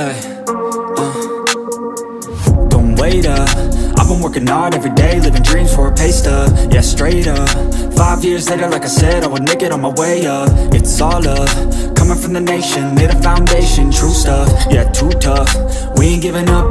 Ay, uh. Don't wait up. I've been working hard every day Living dreams for a pay stub. Yeah, straight up. Five years later, like I said I would make it on my way up. It's all up. Coming from the nation Made a foundation True stuff. Yeah, too tough. We ain't giving up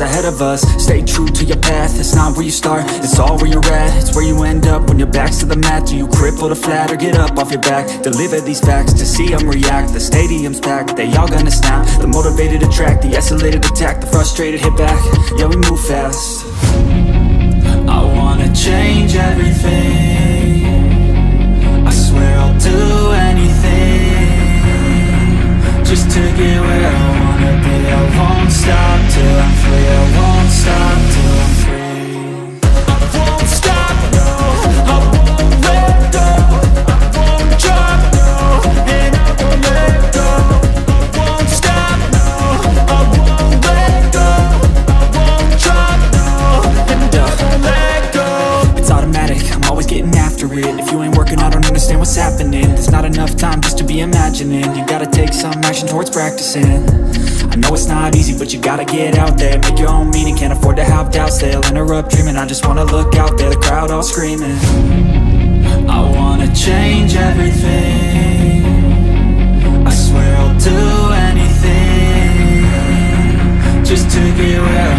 ahead of us. Stay true to your path, it's not where you start It's all where you're at, it's where you end up When your back's to the mat, do you cripple the flat Or get up off your back, deliver these facts To see them react, the stadium's packed They all gonna snap, the motivated attract The isolated attack, the frustrated hit back. Yeah, we move fast. I wanna change everything happening. There's not enough time just to be imagining. You gotta take some action towards practicing. I know it's not easy, but you gotta get out there. Make your own meaning, can't afford to have doubts. They'll interrupt dreaming, I just wanna look out there The crowd all screaming. I wanna change everything. I swear I'll do anything Just to get where